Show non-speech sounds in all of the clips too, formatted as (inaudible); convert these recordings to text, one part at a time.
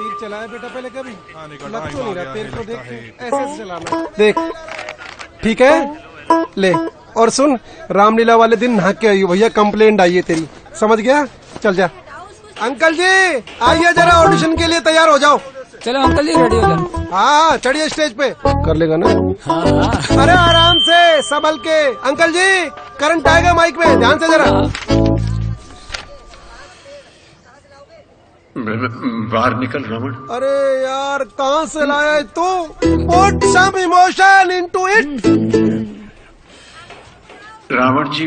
तीर चलाया बेटा पहले कभी? हाँ, लग हाँ, तो नहीं रहा तेरे को देख ऐसे चलाना। देख ठीक है? ले और सुन रामलीला वाले दिन नहा के आई भैया कंप्लेंट आई है तेरी। समझ गया? चल जा। अंकल जी आइए जरा ऑडिशन के लिए तैयार हो जाओ। चलो अंकल जी रेडी हो जाओ हाँ चढ़िए स्टेज पे। कर लेगा ना? हाँ हाँ। अरे आराम से संभल के। अंकल जी करंट आएगा माइक में ध्यान से जरा। बाहर निकल रमन अरे यार कहाँ से लाया है तू? Put some emotion into it Ravan ji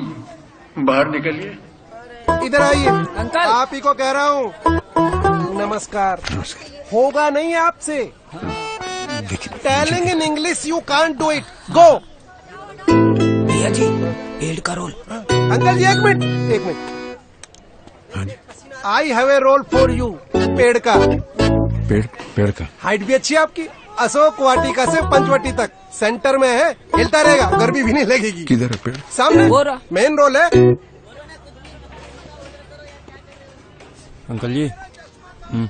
बाहर निकलिए। इधर आइए। अंकल। आप ही को कह रहा हूँ। नमस्कार। होगा नहीं आपसे। Telling in English you can't do it go भैया जी पेड़ का रोल अंकल जी एक मिनट एक minute. I have a role for you पेड़ का। पेड़ पेड़ का। हाइट भी अच्छी है आपकी। अशोक वाटिका से पंचवटी तक। सेंटर में है। हिलता रहेगा। गर्मी भी नहीं लगेगी। किधर है पेड़? सामने। मेन रोल है। अंकल जी। हम्म।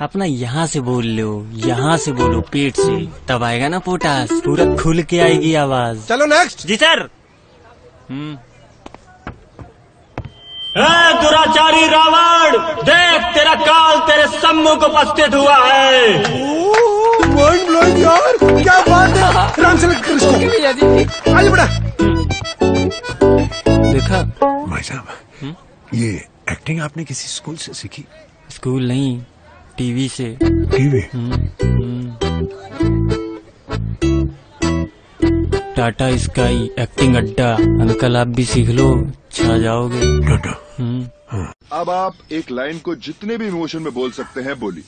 अपना यहाँ से बोल लो यहाँ से बोलो पेट से। तब आएगा ना पोटास। पूरा खुल के आएगी आवाज़। चलो नेक्स्ट जी सर। दुराचारी रावण देख तेरा काल तेरे सम्मुख उपस्थित हुआ है। यार क्या बात है? राम से बड़ा देखा भाई साहब ये एक्टिंग आपने किसी स्कूल से सीखी? स्कूल नहीं टीवी से। टीवी? टाटा स्काई एक्टिंग अड्डा अंकल आप भी सीख लो छा जाओगे। टाटा? हम्म। अब आप एक लाइन को जितने भी इमोशन में बोल सकते हैं बोली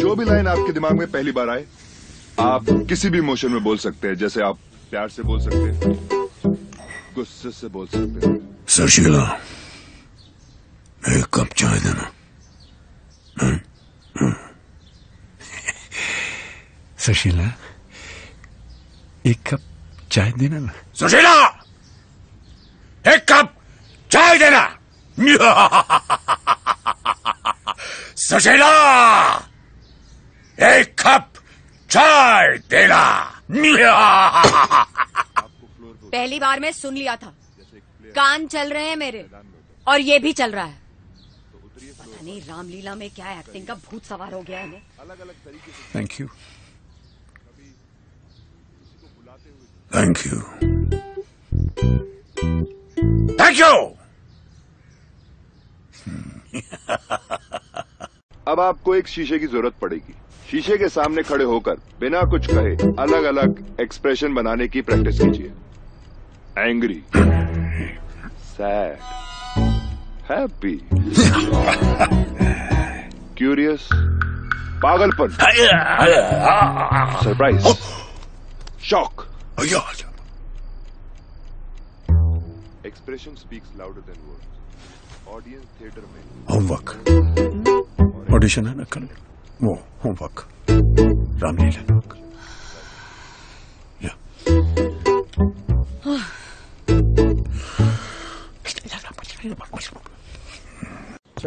जो भी लाइन आपके दिमाग में पहली बार आए आप किसी भी इमोशन में बोल सकते हैं जैसे आप प्यार से बोल सकते हैं गुस्से से बोल सकते हैं। सुशीला एक कप चाय देना हम्म, हम्म। सुशीला एक कप चाय देना ना। सुशीला एक कप चाय देना सुशीला एक कप चाय देना पहली बार में सुन लिया था। कान चल रहे हैं मेरे और ये भी चल रहा है। पता नहीं रामलीला में क्या एक्टिंग का भूत सवार हो गया है। थैंक यू थैंक यू अब आपको एक शीशे की ज़रूरत पड़ेगी। शीशे के सामने खड़े होकर बिना कुछ कहे अलग अलग एक्सप्रेशन बनाने की प्रैक्टिस कीजिए। एंग्री सैड हैप्पी क्यूरियस पागलपन surprise shock expression speaks louder than words homework audition है ना कल? वो होमवर्क रामलीला या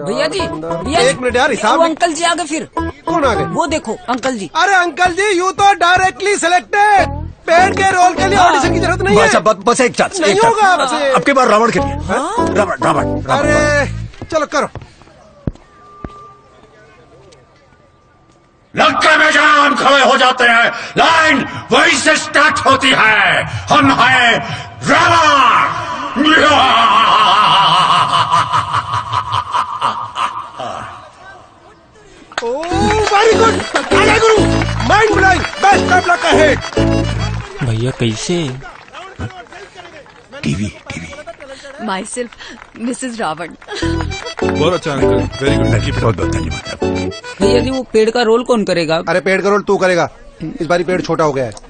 भैया जी भैया एक मिनट यार हिसाब अंकल जी आ गए फिर। कौन आ गए वो देखो अंकल जी। अरे अंकल जी यू तो डायरेक्टली सिलेक्टेड पेड़ के रोल के लिए ऑडिशन की ज़रूरत नहीं है। बस बस एक चांस नहीं एक होगा। आपसे। अब की बार रावण के लिए। हाँ? रावण रावण रावण। अरे चलो करो। लंका में जान खड़े हो जाते हैं लाइन वहीं से स्टार्ट होती है। हम हैं रावण। (laughs) ओ वेरी गुड आगे गुरु mind blowing best of luck ahead भैया कैसे? TV TV. Myself Mrs Ravan बहुत अच्छा uncle very good thank you बहुत बहुत धन्यवाद भैया जी वो पेड़ का रोल कौन करेगा? अरे पेड़ का रोल तू करेगा। इस बारी पेड़ छोटा हो गया है।